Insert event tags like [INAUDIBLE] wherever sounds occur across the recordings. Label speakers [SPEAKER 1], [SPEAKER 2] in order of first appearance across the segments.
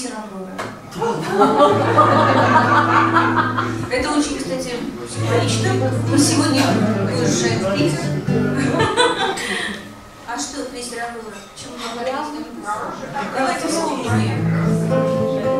[SPEAKER 1] все. [LAUGHS] Это очень, кстати, лично. Мы сегодня уезжаем в Питер. А что, Крис Равура? Почему говорят? Давайте вспомним.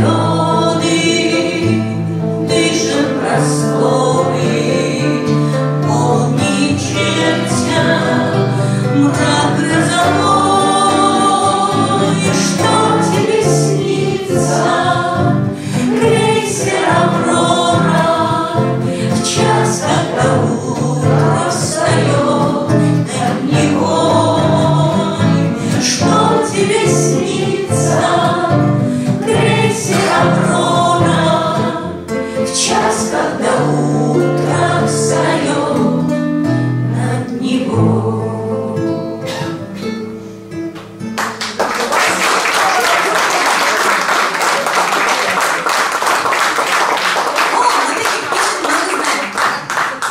[SPEAKER 2] 요.